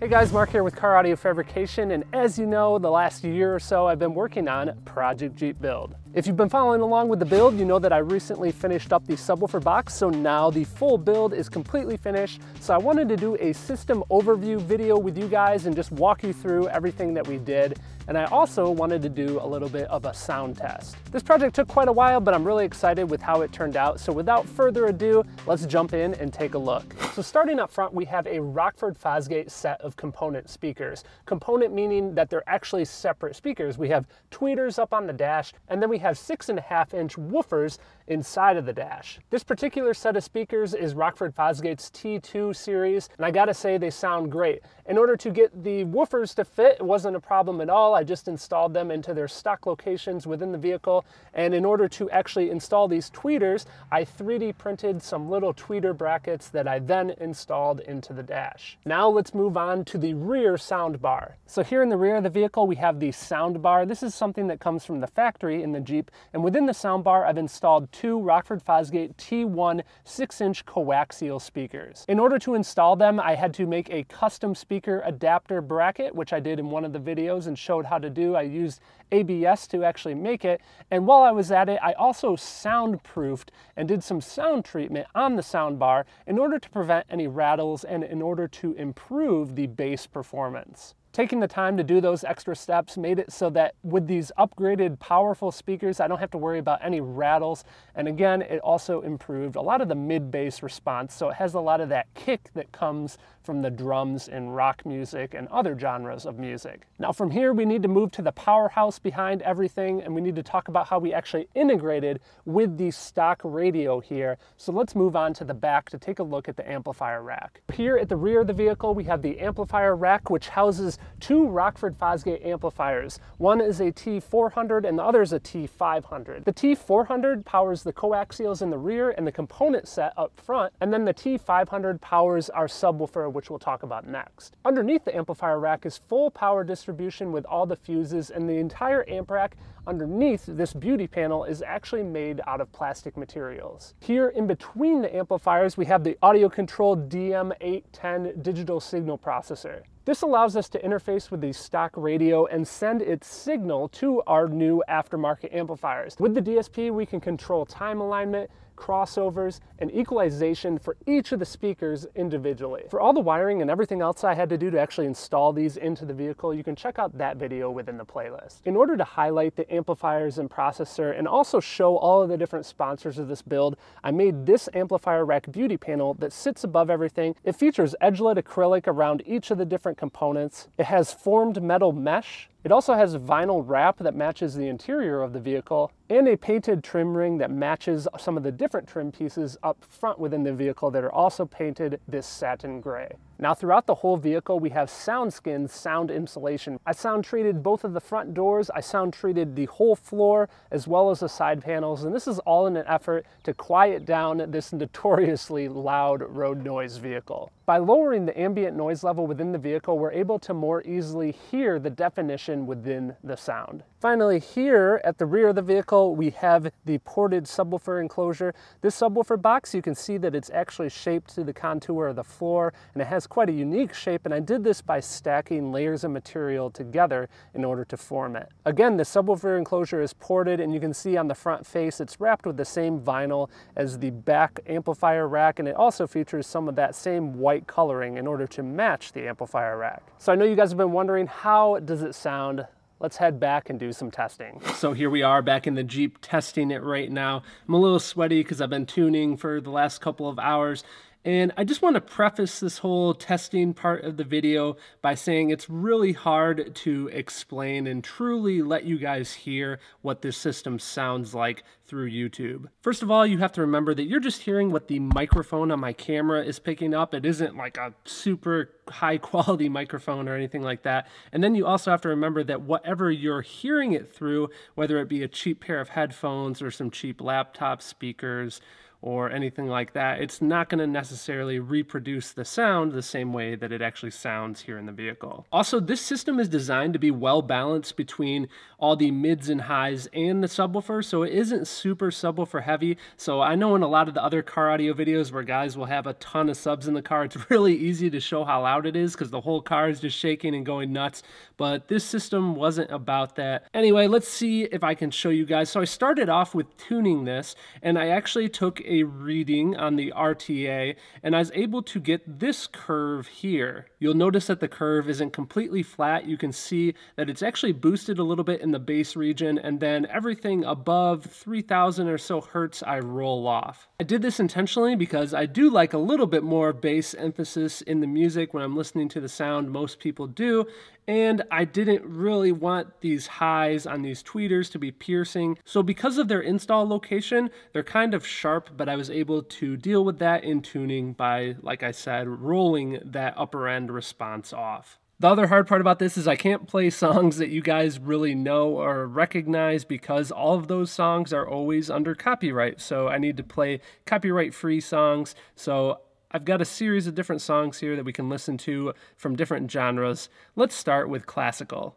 Hey guys, Mark here with Car Audio Fabrication, and as you know, the last year or so I've been working on Project Jeep Build. If you've been following along with the build, you know that I recently finished up the subwoofer box, so now the full build is completely finished. So I wanted to do a system overview video with you guys and just walk you through everything that we did. And I also wanted to do a little bit of a sound test. This project took quite a while, but I'm really excited with how it turned out. So without further ado, let's jump in and take a look. So starting up front, we have a Rockford Fosgate set of component speakers. Component meaning that they're actually separate speakers. We have tweeters up on the dash, and then we have six and a half inch woofers inside of the dash. This particular set of speakers is Rockford Fosgate's T2 series, and I gotta say they sound great. In order to get the woofers to fit, it wasn't a problem at all. I just installed them into their stock locations within the vehicle, and in order to actually install these tweeters, I 3D printed some little tweeter brackets that I then installed into the dash. Now let's move on to the rear sound bar. So here in the rear of the vehicle, we have the sound bar. This is something that comes from the factory in the Jeep, and within the soundbar, I've installed two Rockford Fosgate T1 6-inch coaxial speakers. In order to install them, I had to make a custom speaker adapter bracket, which I did in one of the videos and showed how to do. I used ABS to actually make it. And while I was at it, I also soundproofed and did some sound treatment on the soundbar in order to prevent any rattles and in order to improve the bass performance. Taking the time to do those extra steps made it so that with these upgraded powerful speakers, I don't have to worry about any rattles. And again, it also improved a lot of the mid bass response. So it has a lot of that kick that comes from the drums in rock music and other genres of music. Now from here, we need to move to the powerhouse behind everything and we need to talk about how we actually integrated with the stock radio here. So let's move on to the back to take a look at the amplifier rack. Here at the rear of the vehicle, we have the amplifier rack, which houses two Rockford Fosgate amplifiers. One is a T400 and the other is a T500. The T400 powers the coaxials in the rear and the component set up front, and then the T500 powers our subwoofer, which we'll talk about next. Underneath the amplifier rack is full power distribution with all the fuses, and the entire amp rack underneath this beauty panel is actually made out of plastic materials. Here in between the amplifiers, we have the Audio Control DM810 digital signal processor. This allows us to interface with the stock radio and send its signal to our new aftermarket amplifiers. With the DSP, we can control time alignment, crossovers, and equalization for each of the speakers individually. For all the wiring and everything else I had to do to actually install these into the vehicle, you can check out that video within the playlist. In order to highlight the amplifiers and processor and also show all of the different sponsors of this build, I made this amplifier rack beauty panel that sits above everything. It features edge-lit acrylic around each of the different components. It has formed metal mesh it also has vinyl wrap that matches the interior of the vehicle and a painted trim ring that matches some of the different trim pieces up front within the vehicle that are also painted this satin gray. Now throughout the whole vehicle we have SoundSkins, sound insulation. I sound treated both of the front doors, I sound treated the whole floor as well as the side panels and this is all in an effort to quiet down this notoriously loud road noise vehicle. By lowering the ambient noise level within the vehicle, we're able to more easily hear the definition within the sound. Finally, here at the rear of the vehicle, we have the ported subwoofer enclosure. This subwoofer box, you can see that it's actually shaped to the contour of the floor, and it has quite a unique shape, and I did this by stacking layers of material together in order to form it. Again, the subwoofer enclosure is ported, and you can see on the front face, it's wrapped with the same vinyl as the back amplifier rack, and it also features some of that same white coloring in order to match the amplifier rack. So I know you guys have been wondering, how does it sound? Let's head back and do some testing. So here we are back in the Jeep testing it right now. I'm a little sweaty because I've been tuning for the last couple of hours and I just want to preface this whole testing part of the video by saying it's really hard to explain and truly let you guys hear what this system sounds like through YouTube. First of all, you have to remember that you're just hearing what the microphone on my camera is picking up. It isn't like a super high quality microphone or anything like that. And then you also have to remember that whatever you're hearing it through, whether it be a cheap pair of headphones or some cheap laptop speakers, or anything like that, it's not going to necessarily reproduce the sound the same way that it actually sounds here in the vehicle. Also, this system is designed to be well balanced between all the mids and highs and the subwoofer, so it isn't super subwoofer heavy. So I know in a lot of the other car audio videos where guys will have a ton of subs in the car, it's really easy to show how loud it is because the whole car is just shaking and going nuts, but this system wasn't about that. Anyway, let's see if I can show you guys. So I started off with tuning this, and I actually took a reading on the RTA, and I was able to get this curve here. You'll notice that the curve isn't completely flat. You can see that it's actually boosted a little bit in the bass region, and then everything above 3000 or so hertz I roll off. I did this intentionally because I do like a little bit more bass emphasis in the music when I'm listening to the sound most people do, and I didn't really want these highs on these tweeters to be piercing. So because of their install location, they're kind of sharp, but I was able to deal with that in tuning by, like I said, rolling that upper end response off. The other hard part about this is I can't play songs that you guys really know or recognize because all of those songs are always under copyright. So I need to play copyright free songs. So I've got a series of different songs here that we can listen to from different genres. Let's start with classical.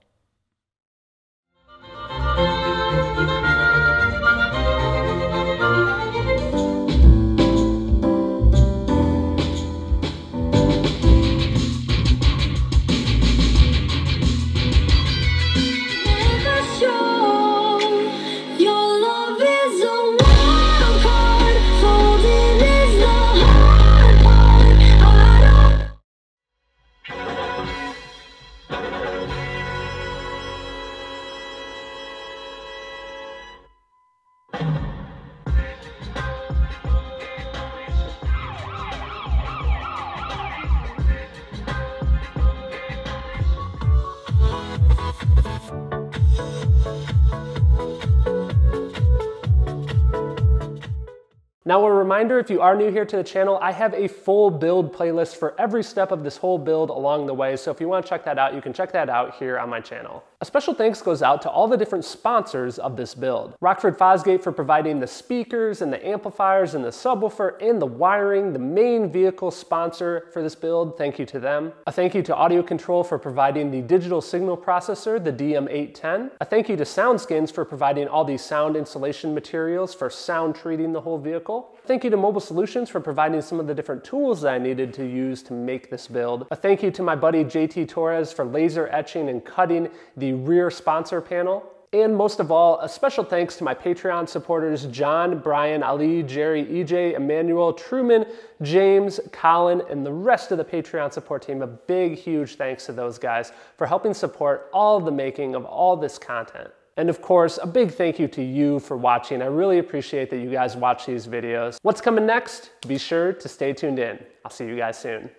Now a reminder, if you are new here to the channel, I have a full build playlist for every step of this whole build along the way. So if you wanna check that out, you can check that out here on my channel. A special thanks goes out to all the different sponsors of this build. Rockford Fosgate for providing the speakers and the amplifiers and the subwoofer and the wiring, the main vehicle sponsor for this build. Thank you to them. A thank you to Audio Control for providing the digital signal processor, the DM810. A thank you to SoundSkins for providing all the sound insulation materials for sound treating the whole vehicle. Thank you to Mobile Solutions for providing some of the different tools that I needed to use to make this build. A thank you to my buddy JT Torres for laser etching and cutting rear sponsor panel. And most of all, a special thanks to my Patreon supporters, John, Brian, Ali, Jerry, EJ, Emmanuel, Truman, James, Colin, and the rest of the Patreon support team. A big, huge thanks to those guys for helping support all the making of all this content. And of course, a big thank you to you for watching. I really appreciate that you guys watch these videos. What's coming next? Be sure to stay tuned in. I'll see you guys soon.